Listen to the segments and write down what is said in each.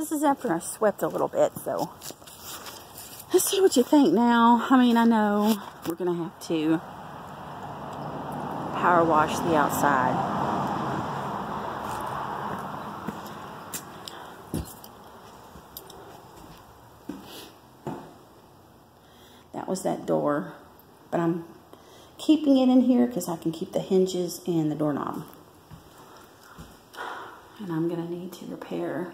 this is after I swept a little bit, so let's see what you think now. I mean, I know we're going to have to power wash the outside. That was that door, but I'm keeping it in here because I can keep the hinges and the doorknob. And I'm going to need to repair.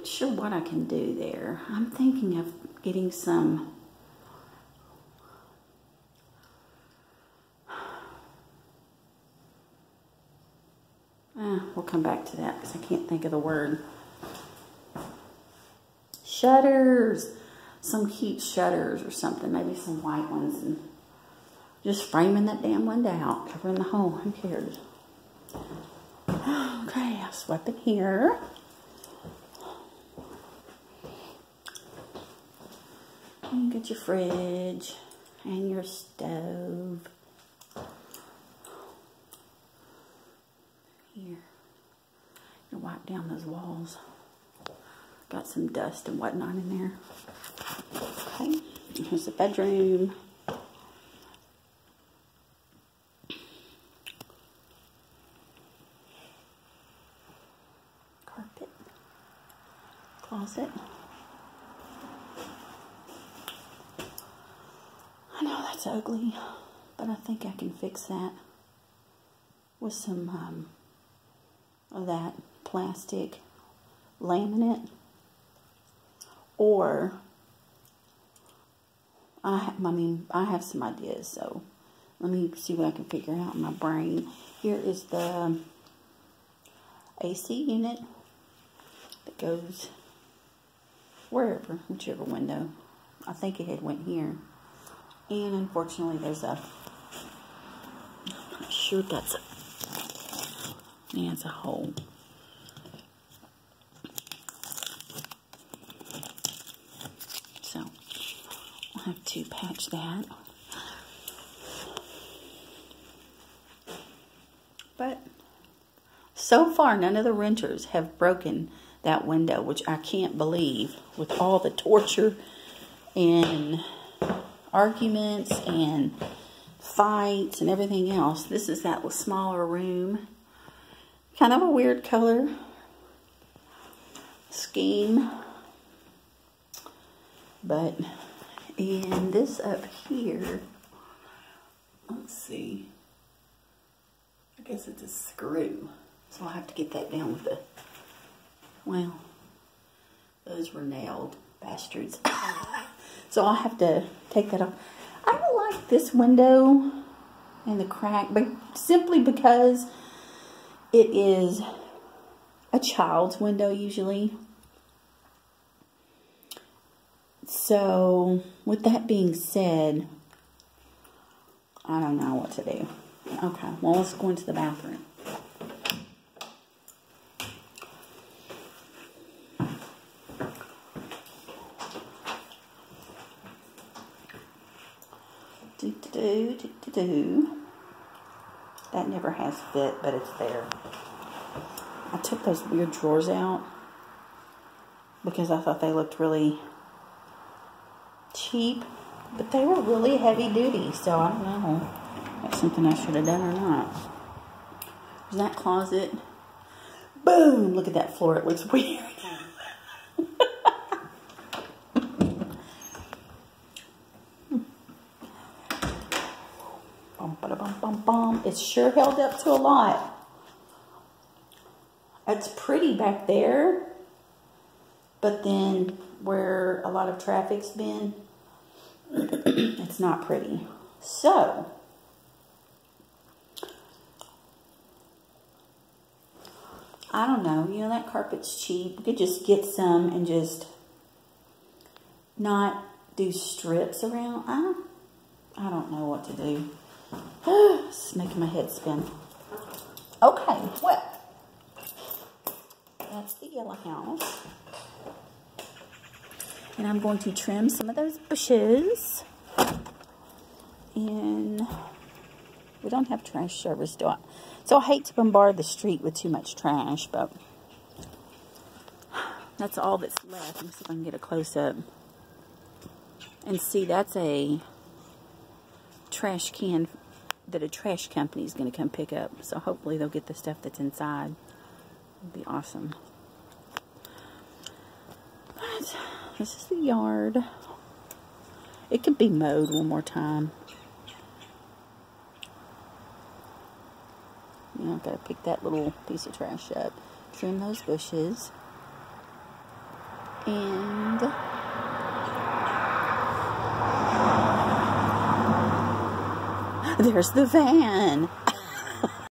Not sure what I can do there. I'm thinking of getting some Eh, we'll come back to that because I can't think of the word. Shutters. Some heat shutters or something. Maybe some white ones. And just framing that damn window out. Covering the hole. Who cares? Okay, I'll sweep it here. Get your fridge and your stove. Here. You wipe down those walls. Got some dust and whatnot in there. Okay, here's the bedroom. Carpet. Closet. I know that's ugly, but I think I can fix that with some um, of that plastic laminate or I, I mean, I have some ideas, so let me see what I can figure out in my brain. Here is the AC unit that goes wherever, whichever window. I think it had went here. And unfortunately, there's a, sure that's a, yeah, it's a hole. So, I'll have to patch that. But, so far, none of the renters have broken that window, which I can't believe with all the torture and arguments and fights and everything else. This is that smaller room. Kind of a weird color scheme. But, and this up here, let's see. I guess it's a screw. So I'll have to get that down with the, well, those were nailed, bastards. so I'll have to take that off. I don't like this window and the crack, but simply because it is a child's window usually. So, with that being said, I don't know what to do. Okay, well, let's go into the bathroom. Do, do, do, do, do. That never has fit, but it's there. I took those weird drawers out because I thought they looked really cheap, but they were really heavy duty, so I don't know. That's something I should have done or not. There's that closet. Boom! Look at that floor. It looks weird. Bum, bum, bum. It's sure held up to a lot. It's pretty back there, but then where a lot of traffic's been, it's not pretty. So, I don't know. You know, that carpet's cheap. You could just get some and just not do strips around. I, don't, I don't know what to do. It's making my head spin. Okay, well, that's the yellow house. And I'm going to trim some of those bushes. And we don't have trash service, do I? So I hate to bombard the street with too much trash, but That's all that's left. Let me see if I can get a close up. And see, that's a trash can that a trash company is going to come pick up. So hopefully they'll get the stuff that's inside. It'd be awesome. But this is the yard. It could be mowed one more time. You know, gotta pick that little piece of trash up. Trim those bushes. And there's the van.